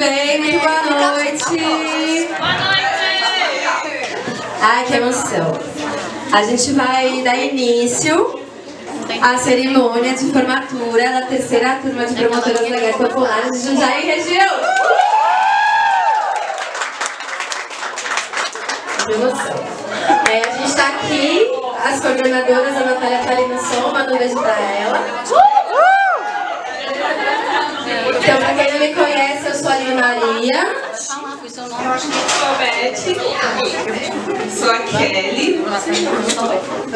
bem? Muito boa noite! Boa noite! Ai, que emoção! A gente vai dar início à cerimônia de formatura da terceira turma de promotoras legais populares de Jundiaí região. Que emoção! É, a gente está aqui, as coordenadoras, a Natália tá ali no som, manda um beijo pra ela. Então, pra quem não me conhece, eu sou a Aline Maria. Eu acho que sou a Beth. Sou a Kelly.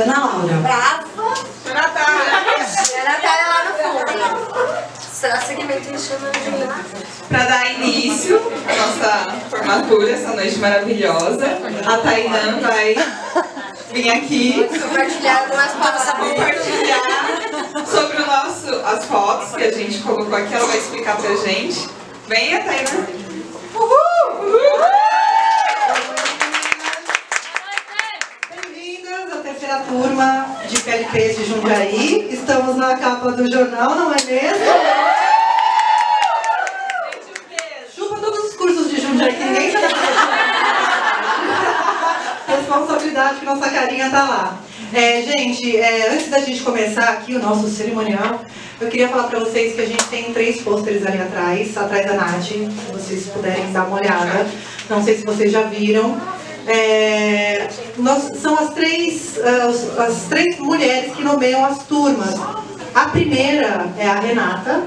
Ana Laura. Bravo! Sou a Natália. E a Natália lá no fundo. Será segmento me chama de Para dar início à nossa formatura, essa noite maravilhosa, a Tainan vai vir aqui compartilhar algumas palavras. compartilhar sobre o nosso, as fotos que a gente colocou aqui. Ela vai explicar pra gente. Venha, Tainan. Uhul! Uhul! Bem-vindas à terceira turma de PLPs de Jundiaí. Estamos na capa do jornal, não é mesmo? Chupa todos os cursos de Jundiaí, ninguém sabe. Responsabilidade que nossa carinha tá lá. É, gente, é, antes da gente começar aqui o nosso cerimonial, eu queria falar pra vocês que a gente tem três pôsteres ali atrás, atrás da Nath, se vocês puderem dar uma olhada. Não sei se vocês já viram. É, nós- são as três, ah, os- as três mulheres que nomeiam as turmas. A primeira é a Renata,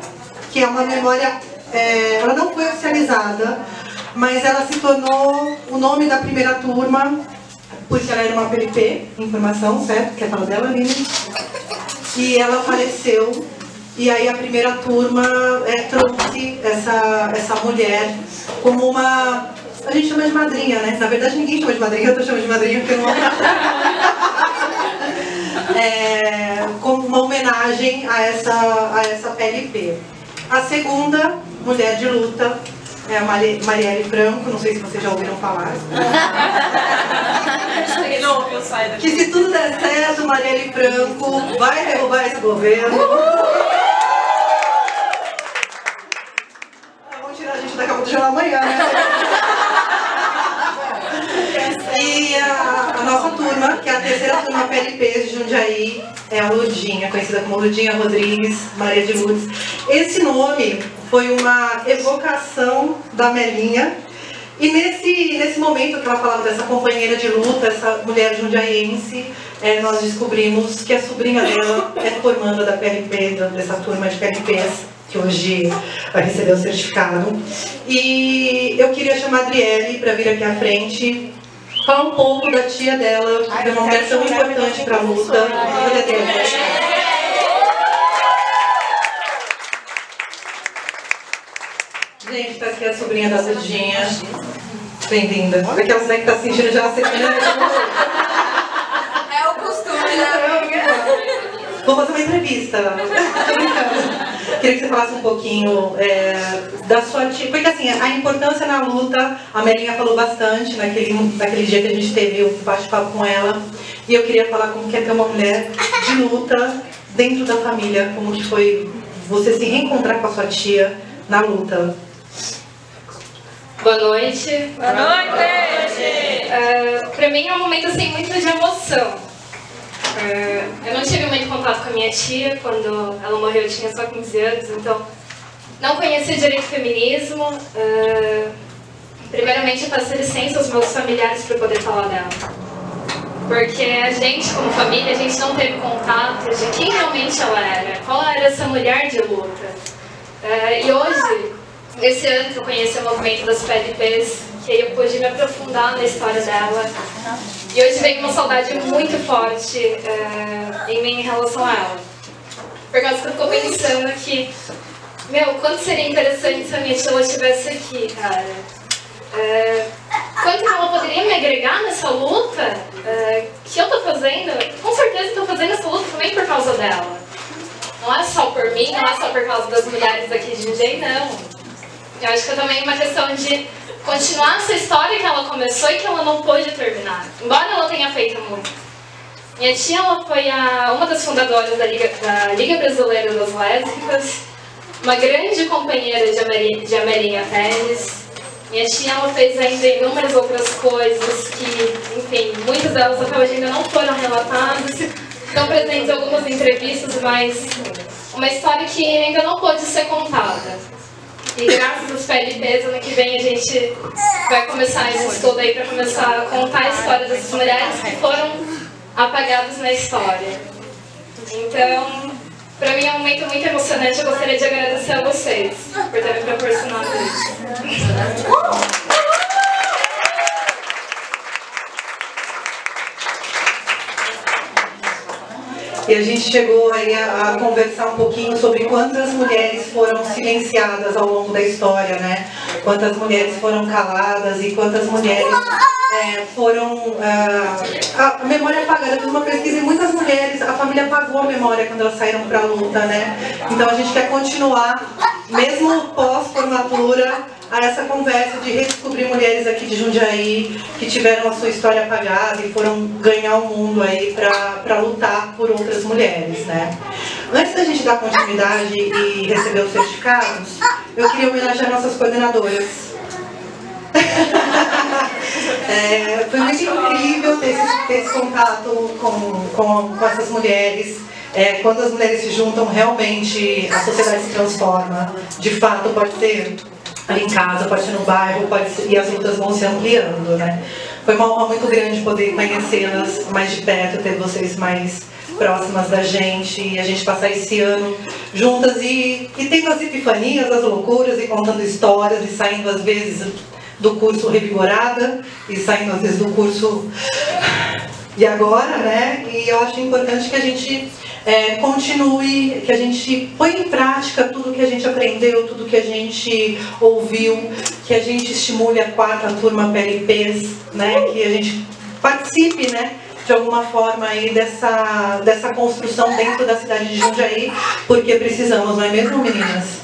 que é uma memória, é, ela não foi oficializada, mas ela se tornou o nome da primeira turma, porque ela era uma PLP, informação, certo? Que é fala dela, Aline. E ela faleceu, e aí a primeira turma é, trouxe essa, essa mulher como uma. A gente chama de madrinha, né? Na verdade ninguém chama de madrinha, eu tô chamando de madrinha porque eu não. é, como uma homenagem a essa, a essa PLP. A segunda mulher de luta é a Mari- Marielle Franco, não sei se vocês já ouviram falar. Não, daqui. Que se tudo der certo, Marielle Franco vai derrubar esse governo. Vão tirar a gente da capa do jornal amanhã, né? E a, a nossa turma, que é a terceira turma PLP de Jundiaí, é a Ludinha, conhecida como Ludinha Rodrigues, Maria de Lourdes. Esse nome foi uma evocação da Melinha. E nesse, nesse momento que ela falava dessa companheira de luta, essa mulher jundiaense, eh, nós descobrimos que a sobrinha dela é formanda da da- dessa turma de PLPs, que hoje vai receber o certificado. E eu queria chamar a Adriele para vir aqui à frente, falar um pouco da tia dela, que é uma mulher tão importante para a luta. Olha. Gente, tá aqui a sobrinha da Cidinha. Bem-vinda. Aquela mulher que tá sentindo já a semana. É o costume, né? Vou fazer uma entrevista. Tô brincando. Queria que você falasse um pouquinho é, da sua tia. Porque assim, a importância na luta, a Melinha falou bastante naquele, naquele dia que a gente teve o bate-papo com ela. E eu queria falar como que é ter uma mulher de luta dentro da família. Como que foi você se reencontrar com a sua tia na luta. Boa noite. Boa noite! Uh, pra mim é um momento assim muito de emoção. Uh, eu não tive muito contato com a minha tia quando ela morreu, eu tinha só 15 anos, então não conhecia direito feminismo. Uh, primeiramente, eu peço licença aos meus familiares para poder falar dela. Porque a gente, como família, a gente não teve contato de quem realmente ela era, qual era essa mulher de luta. Uh, e hoje, esse ano que eu conheci o movimento das PLPs, que aí eu pude me aprofundar na história dela. E hoje vem uma saudade muito forte eh, em mim em relação a ela. Por causa que eu fico pensando que, meu, quanto seria interessante se a minha tia estivesse aqui, cara. Eh, quanto que ela poderia me agregar nessa luta eh, que eu tô fazendo? Com certeza tô fazendo essa luta também por causa dela. Não é só por mim, não é só por causa das mulheres aqui de DJ, não. Eu acho que é também uma questão de continuar essa história que ela começou e que ela não pôde terminar. Embora ela tenha feito muito. Minha tia ela foi a, uma das fundadoras da Liga, da Liga Brasileira das Lésbicas. uma grande companheira de, Ameri, de Amerinha Pérez. Minha tia ela fez ainda inúmeras outras coisas que, enfim, muitas delas até hoje ainda não foram relatadas. Estão presentes em algumas entrevistas, mas uma história que ainda não pôde ser contada. E graças aos PLPs, ano que vem a gente vai começar esse estudo aí para começar a contar a história dessas mulheres que foram apagadas na história. Então, para mim é um momento muito emocionante. Eu gostaria de agradecer a vocês por terem proporcionado isso. E a gente chegou aí a, a, conversar um pouquinho sobre quantas mulheres foram silenciadas ao longo da história, né? Quantas mulheres foram caladas e quantas mulheres é, foram. Ah, a memória apagada. Eu fiz uma pesquisa e muitas mulheres, a família apagou a memória quando elas saíram para a luta, né? Então a gente quer continuar, mesmo pós-formatura a essa conversa de redescobrir mulheres aqui de Jundiaí que tiveram a sua história apagada e foram ganhar o mundo aí para lutar por outras mulheres, né? Antes da gente dar continuidade e receber os certificados, eu queria homenagear nossas coordenadoras. é, foi muito incrível ter esse, ter esse contato com, com, com essas mulheres. É, quando as mulheres se juntam, realmente a sociedade se transforma. De fato, pode ser ali em casa, pode ser no bairro, pode ser, e as lutas vão se ampliando, né? Foi uma honra muito grande poder conhecê-las mais de perto, ter vocês mais próximas da gente e a gente passar esse ano juntas e, e tendo as epifanias, as loucuras e contando histórias e saindo às vezes do curso revigorada e saindo às vezes do curso e agora, né? E eu acho importante que a gente é, continue, que a gente põe em prática tudo que a gente aprendeu, tudo que a gente ouviu, que a gente estimule a quarta turma PLPs, né? Que a gente participe, né? de alguma forma aí dessa, dessa construção dentro da cidade de Jundiaí, porque precisamos, não é mesmo, meninas?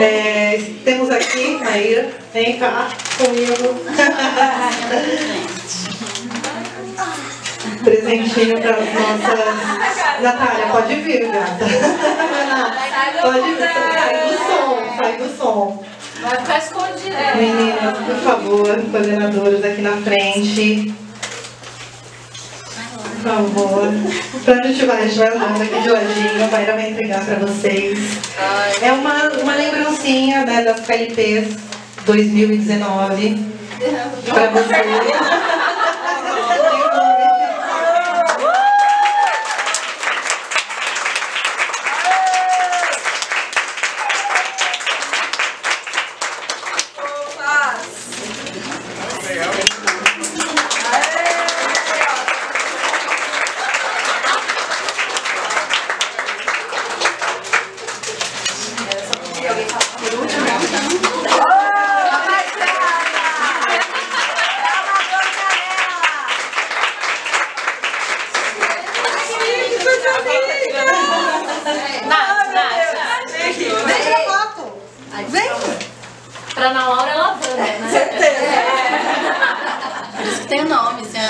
É, temos aqui, Maíra, vem cá comigo. Presentinho para as nossas. Natália, pode vir, gata. Pode vir, sai do som, sai do som. Vai ficar escondida. Meninas, por favor, coordenadoras aqui na frente. Por favor. Pra a gente vai, a gente vai andando aqui de ladinho, a Mayra vai entregar para vocês. É uma, uma lembrancinha né, das PLPs 2019 para vocês.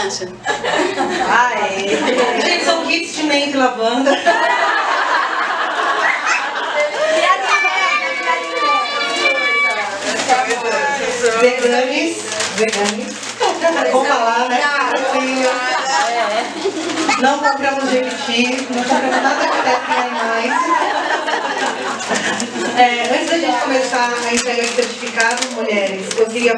Natasha? Ah, é. Gente, são kits de mente e lavanda. Veganes, veganes, vamos falar, né? É. Não compramos jequiti, não compramos nada que deve mais. É, antes da gente começar a entrega de certificado, mulheres, eu queria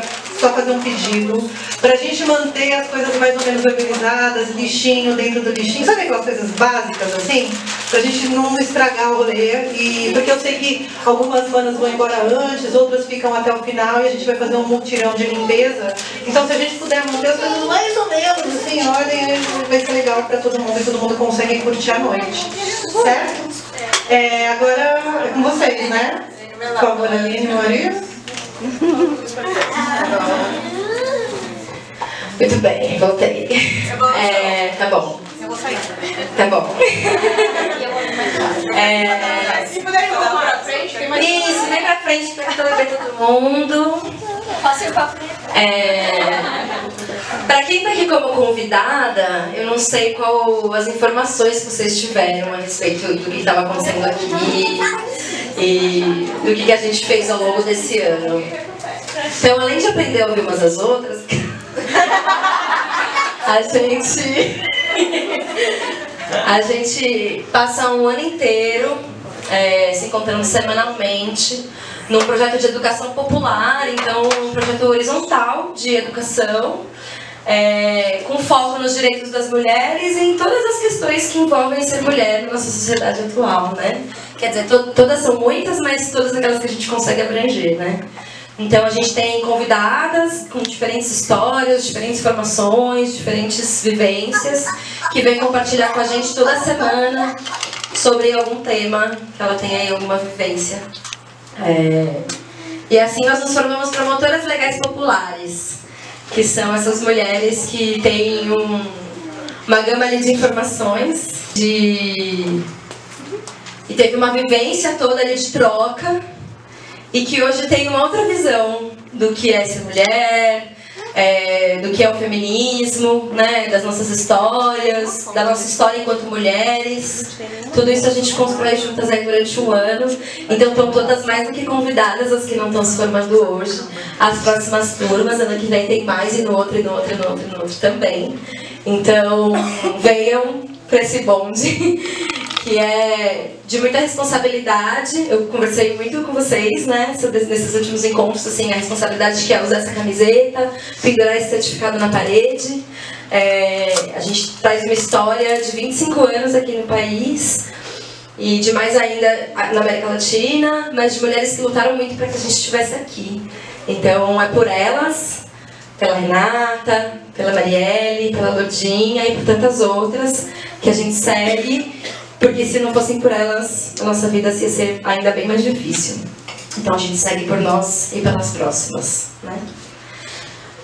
lixinho dentro do lixinho, sabe aquelas coisas básicas assim? Pra gente não estragar o rolê. E, porque eu sei que algumas manas vão embora antes, outras ficam até o final e a gente vai fazer um mutirão de limpeza. Então se a gente puder manter as coisas mais ou menos assim, em ordem, vai ser legal pra todo mundo e todo mundo consegue curtir a noite. Certo? É, agora é com vocês, né? Por favor, Aline Maria. Muito bem, voltei. É, tá bom. Eu vou sair. Tá bom. É, Se puderem voltar pra frente, tem mais. Isso, vem pra frente pra ver todo mundo. Posso ir pra frente? É, pra quem tá aqui como convidada, eu não sei qual as informações que vocês tiveram a respeito do que estava acontecendo aqui. E do que, que a gente fez ao longo desse ano. Então, além de aprender a ouvir umas às outras, a gente a gente passa um ano inteiro é, se encontrando semanalmente num projeto de educação popular, então um projeto horizontal de educação, é, com foco nos direitos das mulheres e em todas as questões que envolvem ser mulher na nossa sociedade atual, né? Quer dizer, to todas são muitas, mas todas aquelas que a gente consegue abranger, né? Então a gente tem convidadas com diferentes histórias, diferentes formações, diferentes vivências, que vêm compartilhar com a gente toda semana sobre algum tema que ela tem aí alguma vivência. É... E assim nós nos formamos promotoras legais populares, que são essas mulheres que têm um, uma gama ali de informações, de e teve uma vivência toda ali de troca e que hoje tem uma outra visão do que é ser mulher, é, do que é o feminismo, né, das nossas histórias, da nossa história enquanto mulheres. Tudo isso a gente constrói juntas aí durante um ano. Então estão todas mais do que convidadas, as que não estão se formando hoje. As próximas turmas, ano que vem tem mais, e no outro, e no outro, e no outro, e no outro também. Então venham para esse bonde que é de muita responsabilidade. Eu conversei muito com vocês, né, nesses últimos encontros, assim, a responsabilidade que é usar essa camiseta, pendurar esse certificado na parede. É, a gente traz uma história de 25 anos aqui no país e de mais ainda na América Latina, mas de mulheres que lutaram muito para que a gente estivesse aqui. Então é por elas, pela Renata, pela Marielle, pela Lodinha e por tantas outras que a gente segue porque se não fossem por elas, a nossa vida ia ser ainda bem mais difícil. Então a gente segue por nós e pelas próximas. Né?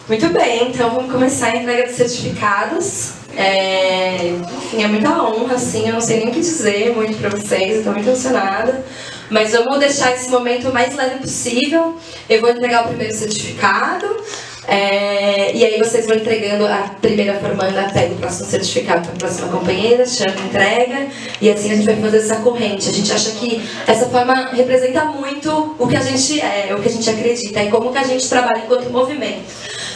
Muito bem, então vamos começar a entrega dos certificados. É, enfim, é muita honra, assim, eu não sei nem o que dizer muito para vocês, estou muito emocionada. Mas vamos deixar esse momento o mais leve possível. Eu vou entregar o primeiro certificado. É, e aí vocês vão entregando a primeira formanda, pega o próximo certificado para a próxima companheira, chama, entrega, e assim a gente vai fazer essa corrente. A gente acha que essa forma representa muito o que a gente é, o que a gente acredita e como que a gente trabalha enquanto movimento.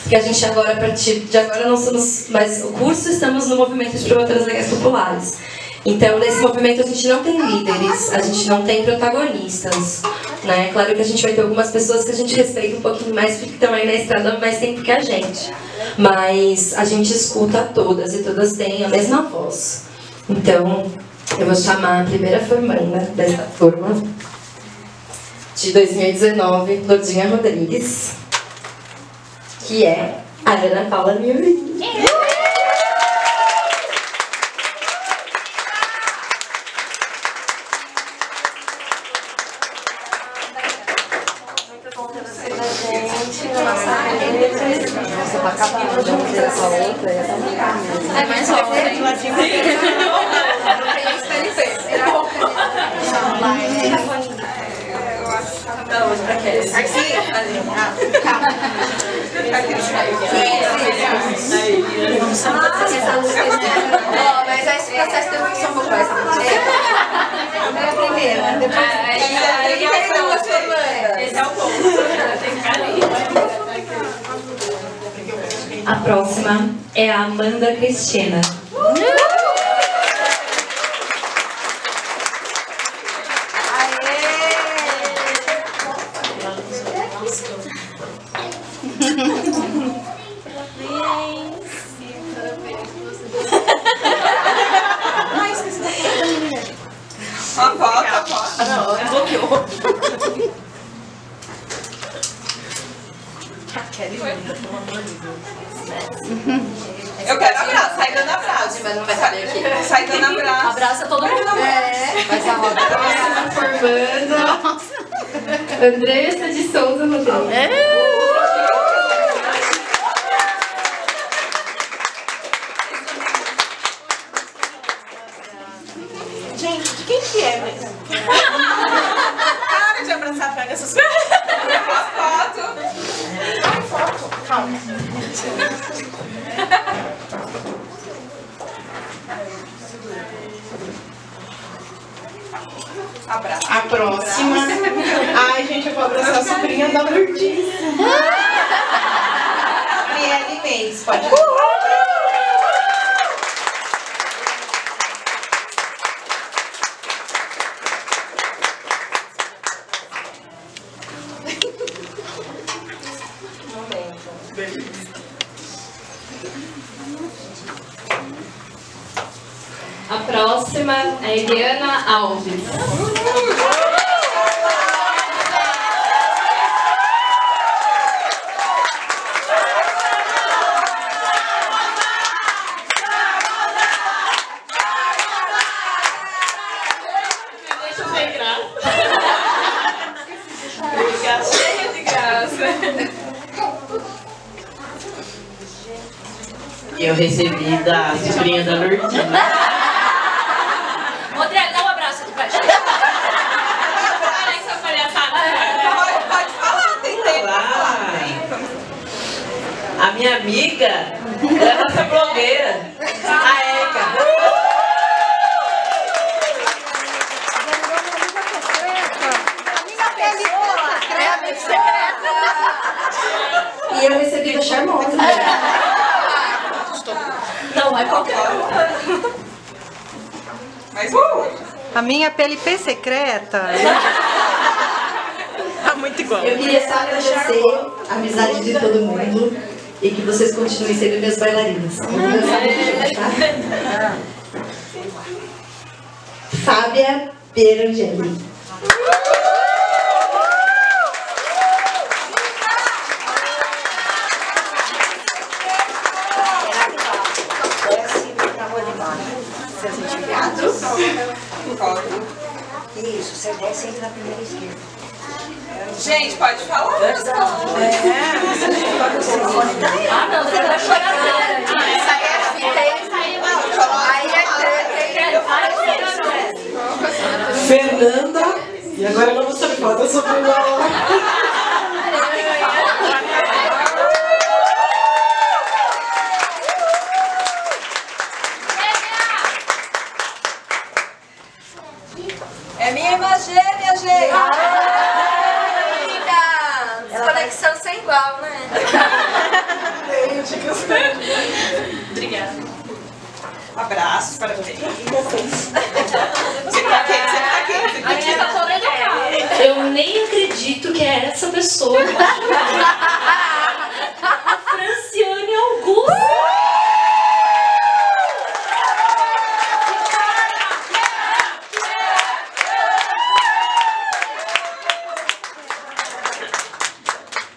Porque a gente agora, a partir de agora, não somos mais o curso, estamos no movimento de promotoras legais populares. Então, nesse movimento, a gente não tem líderes, a gente não tem protagonistas. Né? Claro que a gente vai ter algumas pessoas que a gente respeita um pouquinho mais, porque estão aí na estrada mais tempo que a gente. Mas a gente escuta todas e todas têm a mesma voz. Então, eu vou chamar a primeira formanda dessa turma de 2019, Lodinha Rodrigues, que é a Ana Paula Milvin. É mais Não, hoje pra quê? Aqui? Ali. Ah, tá. Mas esse processo tem uma função um pouco mais. É a primeira, depois. Aí tem duas formandas. Esse é o ponto. Tem que ficar ali. A próxima é a Amanda Cristina. Uma foto, a foto. Não, bloqueou. Eu quero abraço, sai dando abraço. Mas não vai saber aqui. Sai dando abraço. Abraça todo mundo. É, vai ser uma próxima formanda. Andressa de Souza Rodrigues. Gente, de quem que é mesmo? Para de abraçar, pega essas coisas. A foto. Abraço. A próxima próxima. Ai, gente, eu vou abraçar a sobrinha da Lourdinha. Marielle Mendes, pode ir. A próxima é Eliana Alves. Eu ver graça. Cheia de graça. E eu recebi da sobrinha da Lourdinha. Rodrigo, dá um abraço aqui pra gente. Olha essa palhaçada. Pode, pode falar, tem tempo falar. Ah. A minha amiga, ela é nossa blogueira, a E eu recebi da Charmosa. Não, é qualquer. Mas uh! A minha PLP secreta. Tá muito igual. Eu queria só agradecer a amizade de todo mundo e que vocês continuem sendo minhas bailarinas. Vamos dançar juntas, tá? Fábia Perangeli. Foto. Isso, você desce entra na primeira esquerda. Gente, pode falar? Ah, não, você vai chorar aí é fita, aí é Fernanda. E agora ela não sabe falar da sobrinha. É minha irmã gêmea, gente. Amiga, conexão sem igual, né? Abraços para vocês. Você tá quente, você tá quente. você tá Aqui tá toda educada. Eu nem acredito que é essa pessoa. A Franciane Augusto.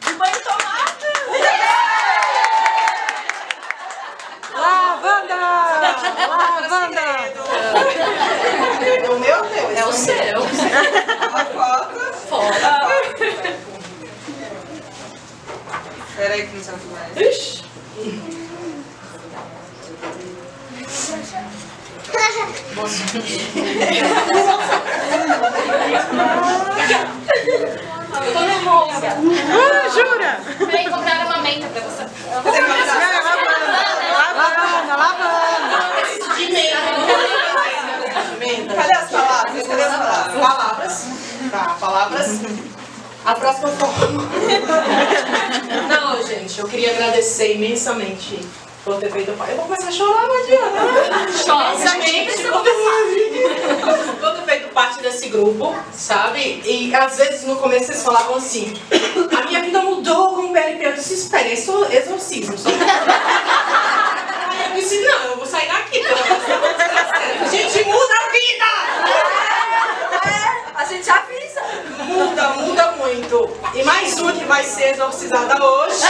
De banho tomado. Lavanda! Lavanda! O meu Deus. É o seu. Uma foto. Foda. Espera aí que não sabe mais. Eu tô nervosa. Ah, compraram uma menta pra você. Lavanda, lavanda. Cadê as palavras? Cadê as palavras? Palavras. Tá, palavras. A próxima forma. Não, gente, eu queria agradecer imensamente por ter feito parte. Eu vou começar a chorar, não adianta. Chora. Imensamente por ter, por ter feito parte desse grupo, sabe? E às vezes no começo vocês falavam assim: a minha vida mudou disse: espera, é só exorcismo. Só... Aí eu disse: não, eu vou sair daqui. pelo. Gente, muda a vida! A gente avisa. Muda, muda muito. E mais uma que vai ser exorcizada hoje.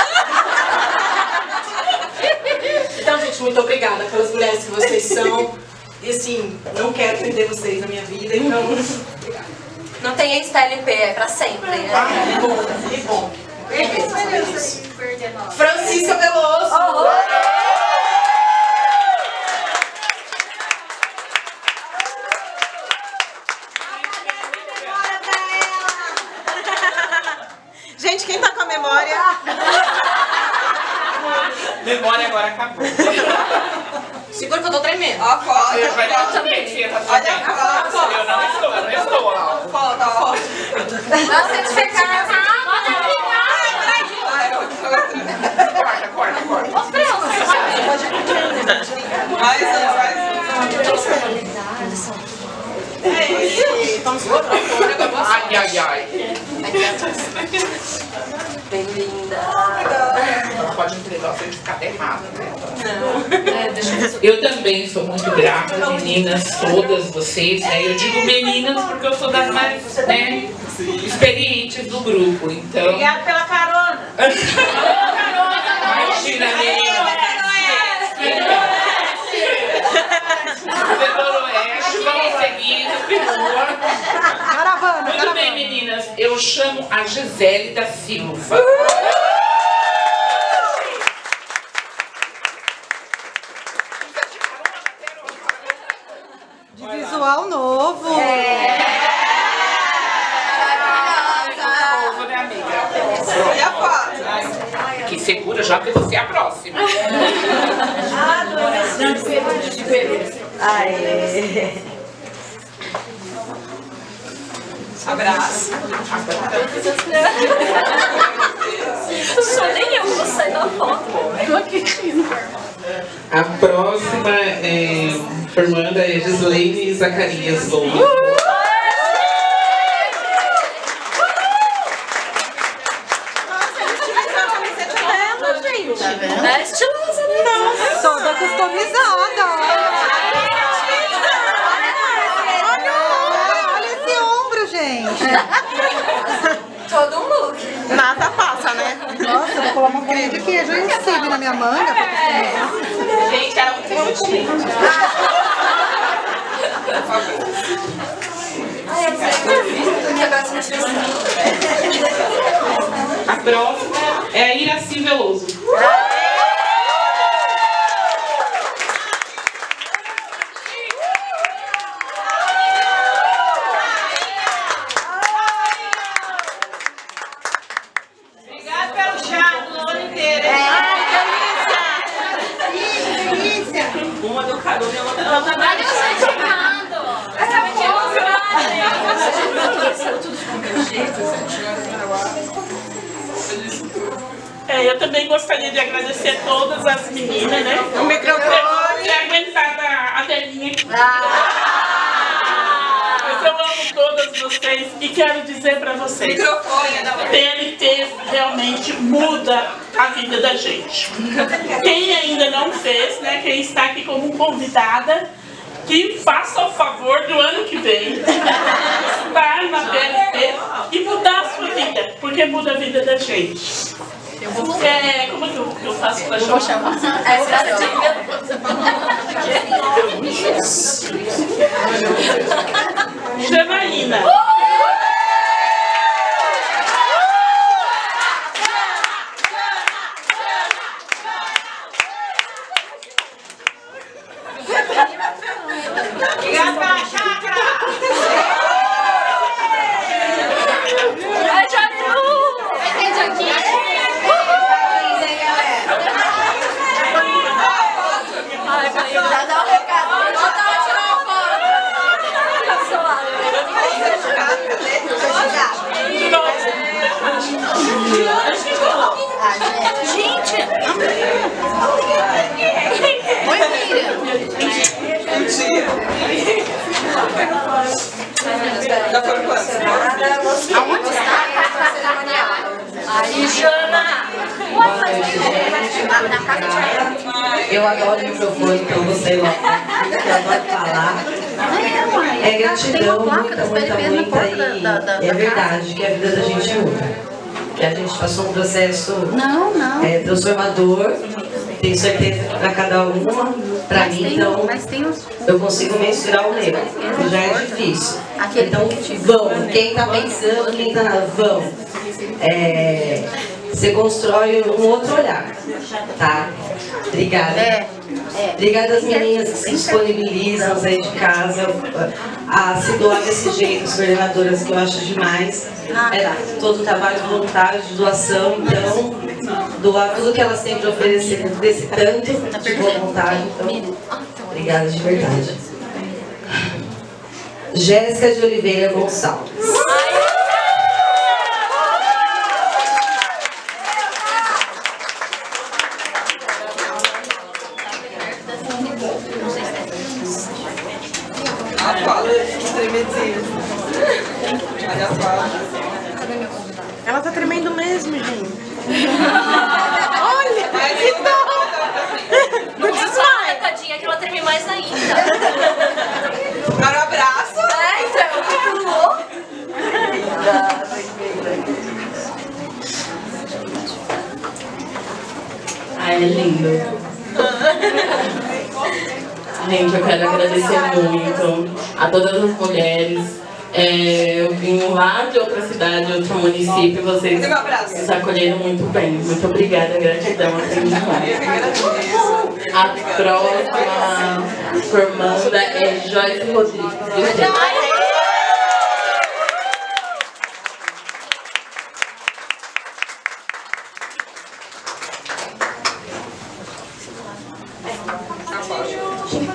Então, gente, muito obrigada pelas mulheres que vocês são. E assim, não quero perder vocês na minha vida, então. Não tem ex-TLP, é pra sempre, né? Ah, que bom, que bom. Francisca Veloso. Gente, quem tá com a memória? Memória agora acabou. Segura que eu tô tremendo. Ó a foto. Olha a também, tá foto. Eu não estou, eu não estou. Foto, ó. Foto. Você fica Corta, corta, corta. Mais um, mais um. É Ai, ai, ai. bem linda. Não pode entregar sem ficar errado, né? Eu também sou muito grata, meninas, todas vocês, né? Eu digo meninas porque eu sou das mais, né, experientes do grupo, então... Obrigada pela carona. Imagina, menina! Setor Caravana, Muito bem, meninas, eu chamo a Gisele da Silva. De visual novo. Povo, né, amiga? Olha a foto. Que segura já que você é a próxima. Aê. Abraço. Só nem eu vou sair da foto. Tô aqui A próxima é, formanda é Gislaine Zacarias Louro. É estilosa, né? Toda customizada. Olha, olha esse ombro, gente. Todo um look. Nada passa, né? Nossa, de queijo em cima na minha manga. costumizar. Gente, era muito precisa. A próxima é a Iraci Veloso. Obrigada pelo chá do ano inteiro. hein? Uma deu carona e a outra não. Olha o sentimento. É, eu também gostaria de agradecer todas as meninas, né? O microfone. Ter aguentado a, a velhinha. Mas eu amo todas vocês e quero dizer pra vocês. Microfone. PLT realmente muda a vida da gente. Quem fez, né? Quem está aqui como convidada, que faça o favor do ano que vem estar na PLT e mudar a sua vida, porque muda a vida da gente. É, como é que eu, eu faço pra chamar? É, Brasil. Janaína. Obrigada pela chácara. É Janu! Vai ter Joaquim. Já dá um recado. Volta lá tirar uma foto. De novo. Gente! Oi, Miriam. Mentira. Já foram quantos? Aonde está? cerimonial. Aí, Jana! Na casa de ela. Eu adoro o microfone, então você lá. Eu adoro falar. É gratidão, muita, muita, muita. E é verdade que a vida da gente muda. Que a gente passou um processo Não, não. é, transformador. Tenho certeza que para cada uma, para mim, então, tem uns. eu consigo mensurar o meu, já é difícil. Aquele Então, vão. Quem tá pensando, quem tá na. Vão. É, você constrói um outro olhar, tá? Obrigada. É. Obrigada às meninas que se disponibilizam, sair de casa, a se doar desse jeito, as coordenadoras, que eu acho demais. É todo o trabalho voluntário de doação, então, doar tudo que elas têm para oferecer desse tanto de boa vontade. Então, Obrigada de verdade. Jéssica de Oliveira Gonçalves. A fala tremedinha. Olha a fala. Ela tá tremendo mesmo, gente. Olha, que dó! Não desmaia. Tadinha, que ela treme mais ainda. Para o abraço. É, então, que pulou. Ai, é lindo. Gente, eu quero agradecer muito a todas as mulheres. É, eu vim lá de outra cidade, outro município, vocês nos acolheram muito bem. Muito obrigada, gratidão, assim demais. A próxima formanda é Joyce Rodrigues.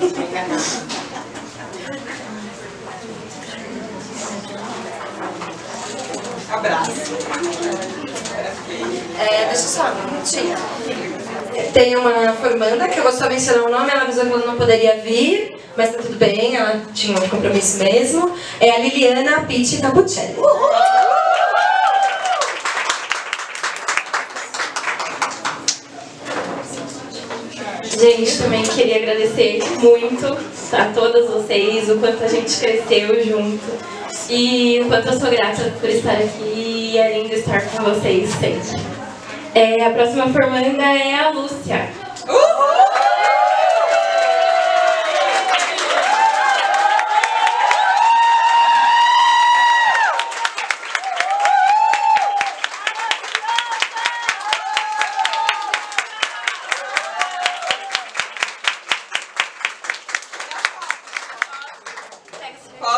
do Centro. Abraço. É, deixa eu só um minutinho. Tem uma formanda que eu vou só mencionar o nome, ela avisou que ela não poderia vir, mas tá tudo bem, ela tinha um compromisso mesmo. É a Liliana Pitti Capuccelli. Gente, também queria agradecer muito a todas vocês, o quanto a gente cresceu junto e o quanto eu sou grata por estar aqui e é lindo estar com vocês sempre. É, a próxima formanda é a Lúcia. Foto.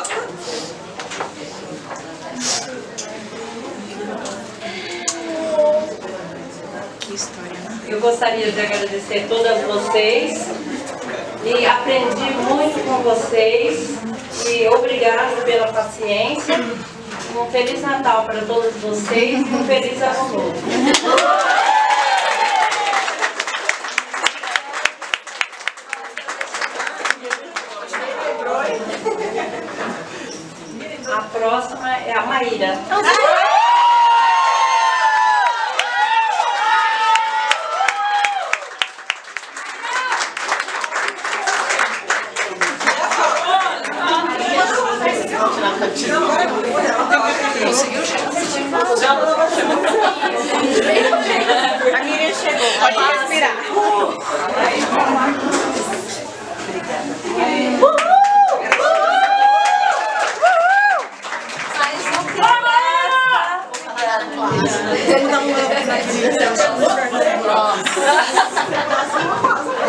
Que história, né? Eu gostaria de agradecer a todas vocês e aprendi muito com vocês e obrigado pela paciência. Um Feliz Natal para todos vocês e um Feliz Ano Novo. A próxima é a Maíra. Conseguiu A Miriam chegou, pode respirar.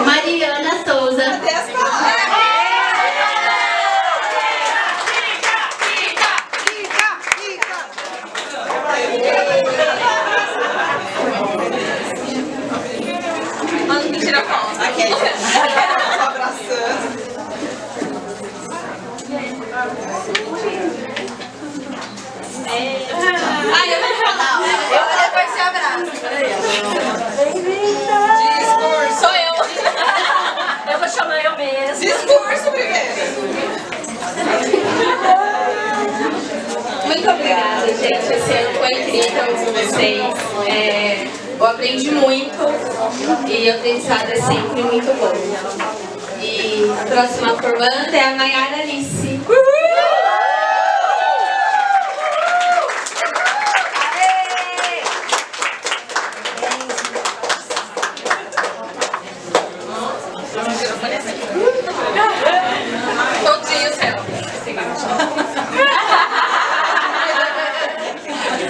Mariana Souza. Manda me tirar foto. Aqui. Tô abraçando. Ai, eu vou falar. Eu vou depois te abraço. Discurso. Sou eu. Eu vou chamar eu mesmo. Discurso primeiro. Muito obrigada, gente. Esse ano foi incrível com vocês. É, eu aprendi muito e o aprendizado é sempre muito bom. E a próxima formanda é a Nayara Alice. Todinho céu.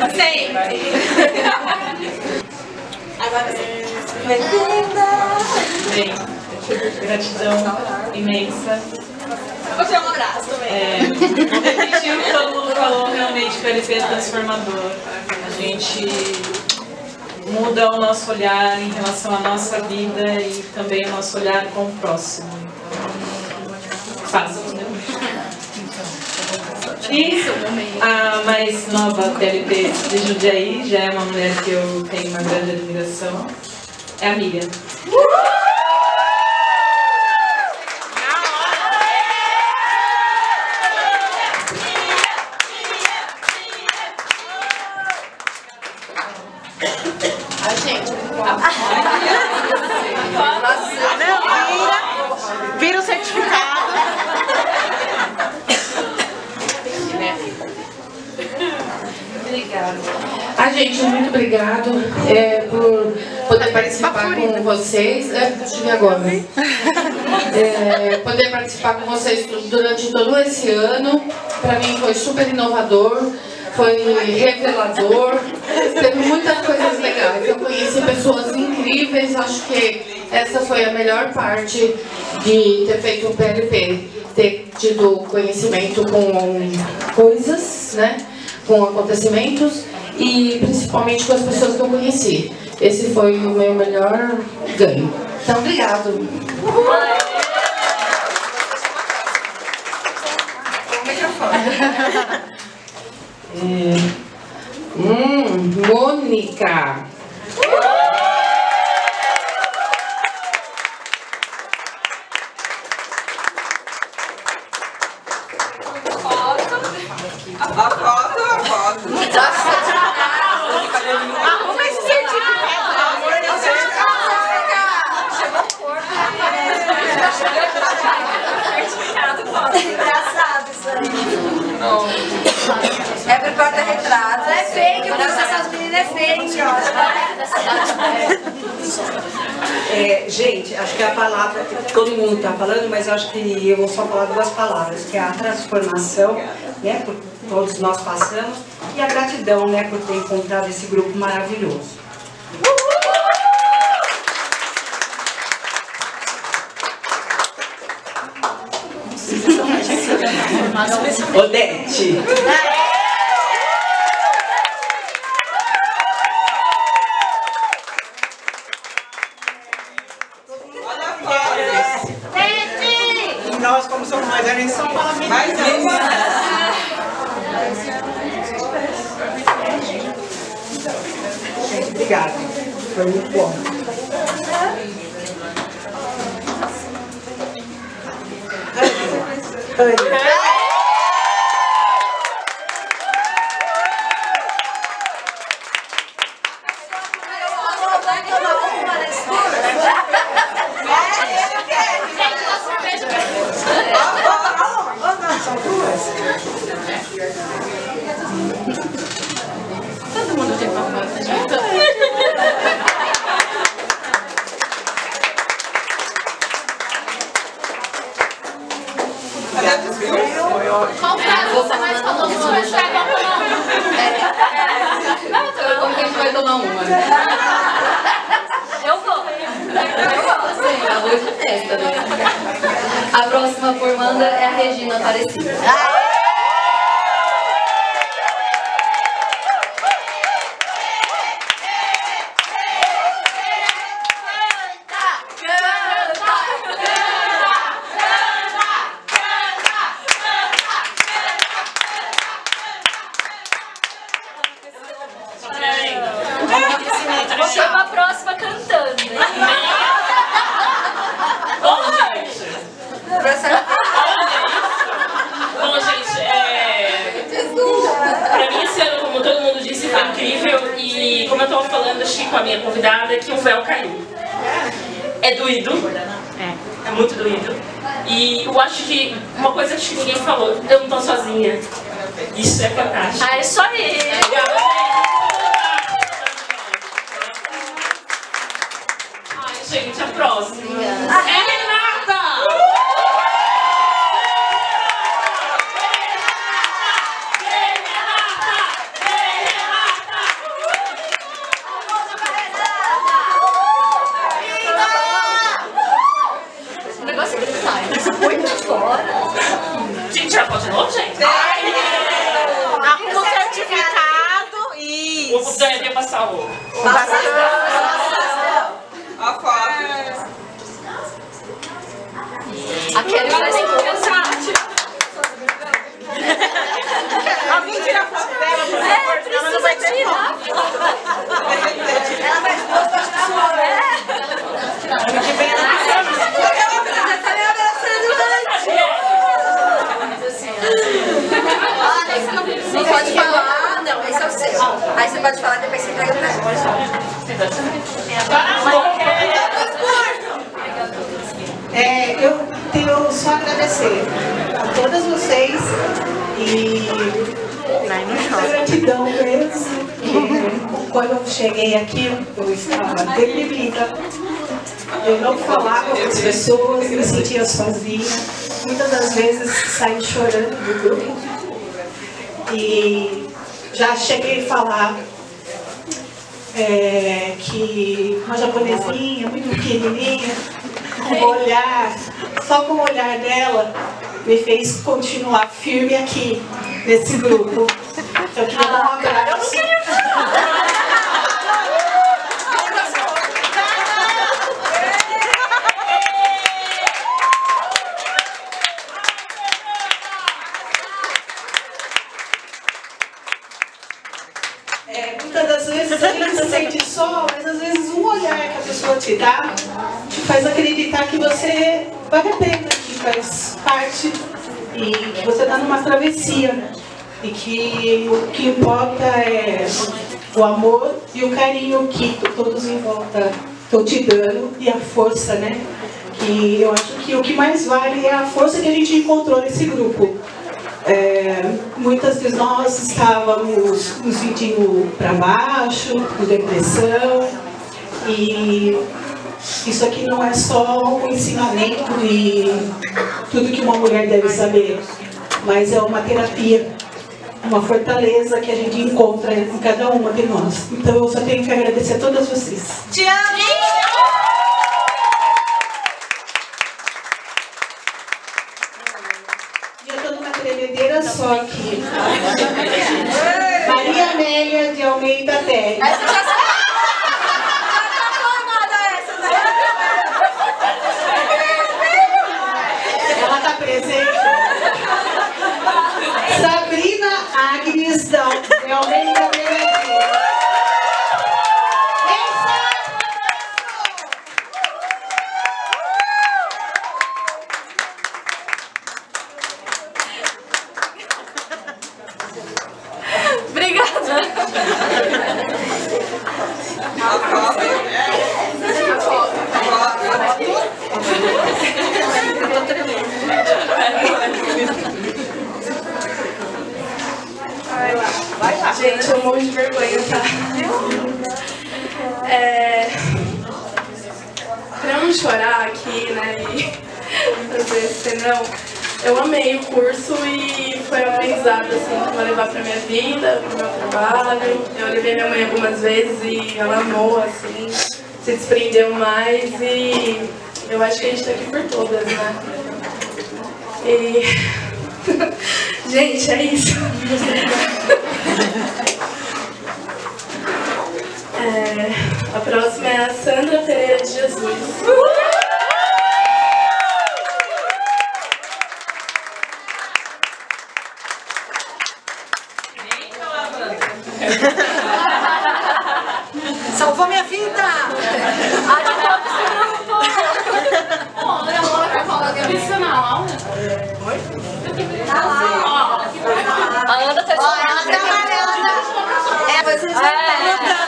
Sempre. Agora Bem, gratidão imensa. Vou tirar um abraço também. É, repetir o que todo mundo falou, realmente o PLP é transformador. A gente muda o nosso olhar em relação à nossa vida e também o nosso olhar com o próximo. Então, Faço. E a mais nova PLP de Jundiaí, já é uma mulher que eu tenho uma grande admiração, é a Miriam. A gente. Não, vira, vira o certificado. Obrigada. A gente, muito obrigado é, por poder participar com vocês. É, ver agora. É, poder participar com vocês durante todo esse ano. Para mim foi super inovador, foi revelador. Teve muitas coisas legais. Eu conheci pessoas incríveis. Acho que essa foi a melhor parte de ter feito o PLP. Ter tido conhecimento com coisas, né? com acontecimentos e principalmente com as pessoas que eu conheci. Esse foi o meu melhor ganho. Então, obrigado. É, hum, Mônica. A foto, a foto. Arruma esse certificado. Amor, esse Certificado foto. Engraçado isso aí. É pro porta-retrato. É fake, o processo dessas meninas é fake, ó. É, gente, acho que a palavra, todo mundo está falando, mas eu acho que eu vou só falar duas palavras, que é a transformação, né, por todos nós passamos, e a gratidão, né, por ter encontrado esse grupo maravilhoso. Odete. E gente, a próxima. É Renata! O negócio é que sai, você põe de fora. Gente, já pode de novo, gente? Arruma o certificado e. O Dani ia passar o. A foto. A Kelly Agora faz tem que pensar Você pode falar depois você entrega pra É, eu tenho só a agradecer a todas vocês e muita gratidão mesmo. E Quando eu cheguei aqui, eu estava deprimida. Eu não falava com as pessoas, me sentia sozinha. Muitas das vezes saí chorando do grupo. E já cheguei a falar é, que uma japonesinha muito pequenininha, com o olhar, só com o olhar dela, me fez continuar firme aqui, nesse grupo. Eu queria dar um abraço. É, muitas das vezes a gente se sente só, mas às vezes um olhar que a pessoa te dá te faz acreditar que você vale a pena, que faz parte e que você está numa travessia. E que o que importa é o amor e o carinho que todos em volta estão te dando e a força, né? Que eu acho que o que mais vale é a força que a gente encontrou nesse grupo. É, muitas de nós estávamos nos sentindo para baixo, com depressão, e isso aqui não é só um ensinamento de tudo que uma mulher deve saber, mas é uma terapia, uma fortaleza que a gente encontra em cada uma de nós. Então eu só tenho que agradecer a todas vocês. Te amo! Eu tô numa tremedeira só aqui. Maria Amélia de Almeida Pérez. Ela tá presente. Sabrina Agnes da de Almeida Pérez. Gente, eu morro de vergonha, tá? É... Pra não chorar aqui, né, e fazer esse não, eu amei o curso e foi um aprendizado, assim, que eu vou levar pra minha vida, pro meu trabalho. Eu levei minha mãe algumas vezes e ela amou, assim, se desprendeu mais e eu acho que a gente tá aqui por todas, né? E... gente, é isso. a próxima é a Sandra Pereira de Jesus. Salvou minha vida! Olha, a Laura quer falar de profissional. Tá lá, A Ana tá Ó, ela tá amarela. É, vocês já estão lutando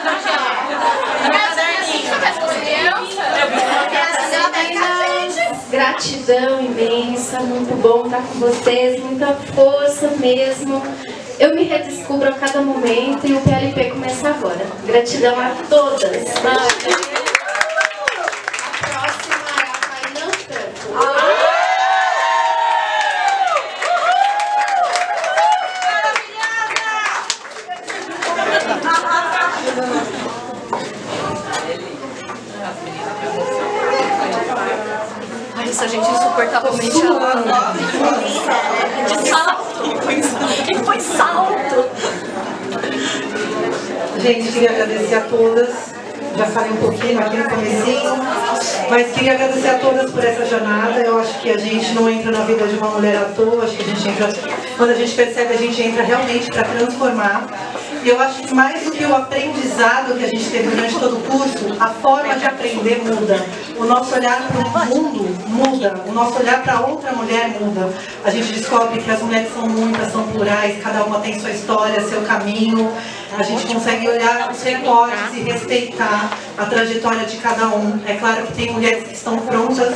Gratidão imensa, muito bom estar com vocês, muita força mesmo. Eu me redescubro a cada momento e o PLP começa agora. Gratidão a todas. A próxima é a Tainan Franco. Ai, essa gente insuportavelmente alta. De salto. Quem foi salto? Gente, queria agradecer a todas. Já falei um pouquinho aqui no comecinho, mas queria agradecer a todas por essa jornada. Eu acho que a gente não entra na vida de uma mulher à toa, acho que a gente entra, quando a gente percebe, a gente entra realmente para transformar. E eu acho que mais do que o aprendizado que a gente teve durante todo o curso, a forma de aprender muda. O nosso olhar para o mundo muda, o nosso olhar para outra mulher muda. A gente descobre que as mulheres são muitas, são plurais, cada uma tem sua história, seu caminho. A gente consegue olhar os recortes e respeitar a trajetória de cada um. É claro que tem mulheres que estão prontas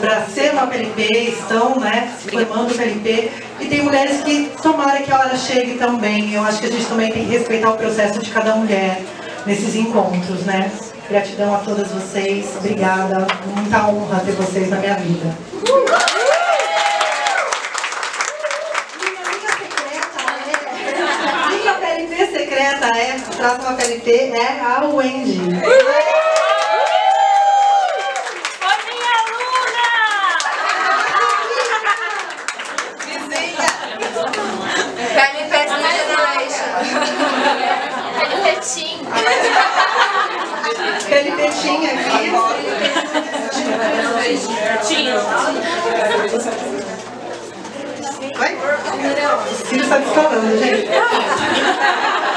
para ser uma PLP, estão né, se formando PLP, e tem mulheres que tomara que a hora chegue também. Eu acho que a gente também tem que respeitar o processo de cada mulher nesses encontros, né? Gratidão a todas vocês, obrigada, muita honra ter vocês na minha vida. Minha PLP secreta traz uma PLP, é a Wendy. PLP tinha aqui. Vai? O filho está descolando, gente.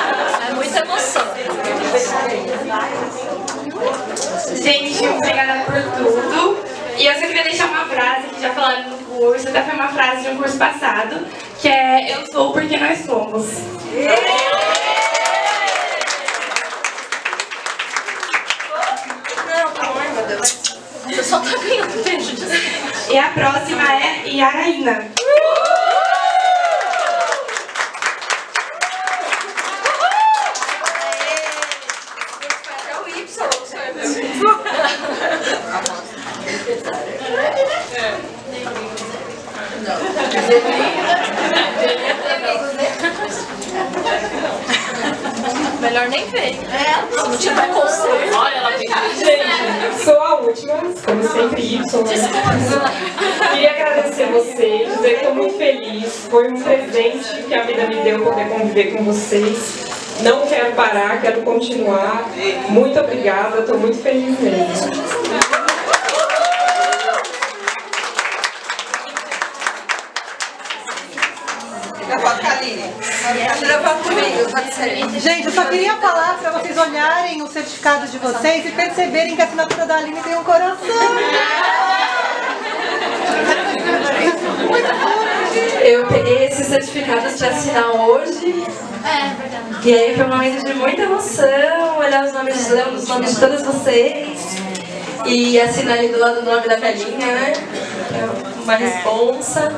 Emoção. Gente, obrigada por tudo. E eu só queria deixar uma frase que já falaram no curso, até foi uma frase de um curso passado, que é Eu sou porque nós somos. Eu só tá ganhando beijo de E a próxima é Yaraína. Foi um presente que a vida me deu poder conviver com vocês. Não quero parar, quero continuar. Muito obrigada, estou muito feliz mesmo. Gente, eu só queria falar para vocês olharem o certificado de vocês e perceberem que a assinatura da Aline tem um coração. Eu peguei esses certificados para assinar hoje. É, verdade. E aí foi um momento de muita emoção, olhar os nomes, os nomes de todas vocês. E assinar ali do lado do nome da velhinha, né? É uma responsa.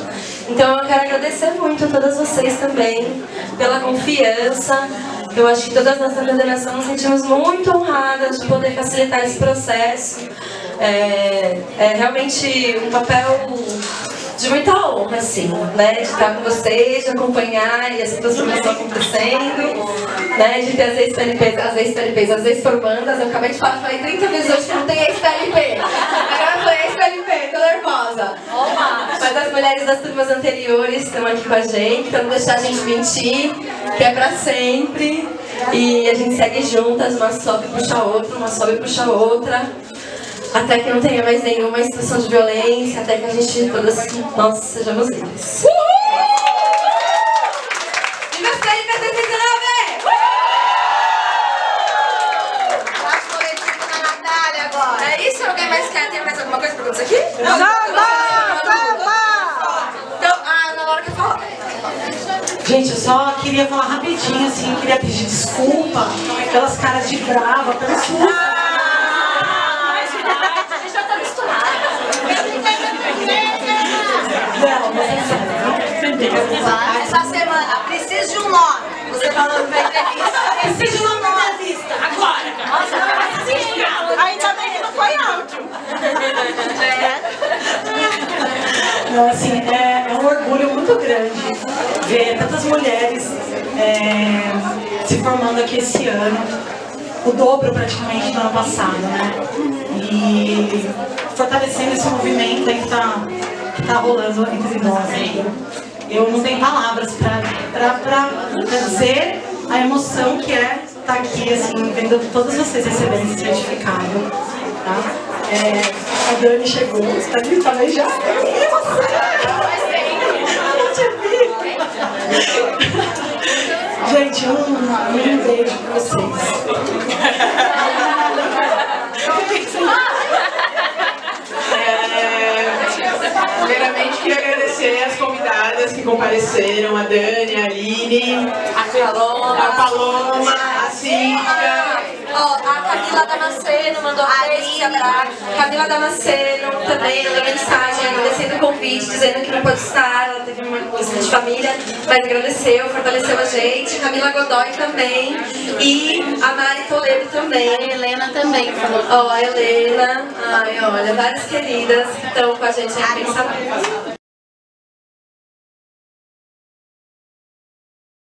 Então eu quero agradecer muito a todas vocês também pela confiança. Eu acho que todas nós da coordenação nos sentimos muito honradas de poder facilitar esse processo. É, é realmente um papel de muita honra, assim, né? De estar com vocês, de acompanhar e essa transformação acontecendo, né? De ter as ex-PLPs, as ex-PLPs, as ex-formandas. Eu acabei de falar, falei 30 vezes hoje que não tem ex-PLP. Agora falei ex-PLP, tô nervosa. Mas as mulheres das turmas anteriores estão aqui com a gente, pra não deixar a gente mentir, que é pra sempre. E a gente segue juntas, uma sobe puxa a outra, uma sobe puxa a outra até que não tenha mais nenhuma situação de violência, até que a gente todas nós sejamos livres. Viva as PLP 2019! Faz coletivo na Natália agora. É isso? Alguém mais quer? Tem mais alguma coisa pra isso aqui? Samba! Então, a Ana Laura quer falar. Gente, eu só queria falar rapidinho, assim, queria pedir desculpa pelas caras de brava, pelos sustos. A gente já tá misturado. Não, mas é sério. Essa semana, preciso de um nome. Você falando pra entrevista. Preciso de um nome na entrevista. Agora. Nossa, não assim. Ainda bem que não foi áudio. Não, assim, é, é um orgulho muito grande ver tantas mulheres é, se formando aqui esse ano, o dobro praticamente do ano passado, né? E fortalecendo esse movimento aí que tá, que tá rolando entre nós aqui. Eu não tenho palavras para dizer a emoção que é estar aqui, assim, vendo todas vocês receberem esse certificado, tá? É, a Dani chegou, você tá ali, falei já. Te vi! Gente, um, um beijo pra vocês. Primeiramente, queria agradecer as convidadas que compareceram, a Dani, a Aline, A Paloma. a Paloma, a Cíntia. Ó, a Camila Damasceno mandou beijo, abraço. Camila Damasceno também mandou mensagem agradecendo o convite, dizendo que não pôde estar, ela teve uma questão de família, mas agradeceu, fortaleceu a gente. Camila Godoy também. E a Mari Toledo também. A Helena também falou. Ó, a Helena. Ai, olha, várias queridas que estão com a gente em pensamento.